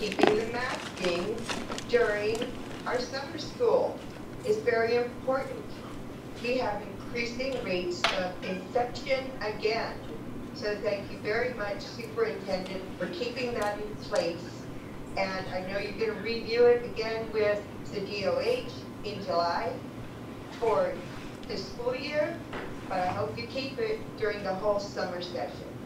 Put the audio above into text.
keeping the masking during our summer school is very important. We have increasing rates of infection again. So thank you very much, Superintendent, for keeping that in place. And I know you're gonna review it again with the DOH in July for the school year, but I hope you keep it during the whole summer session.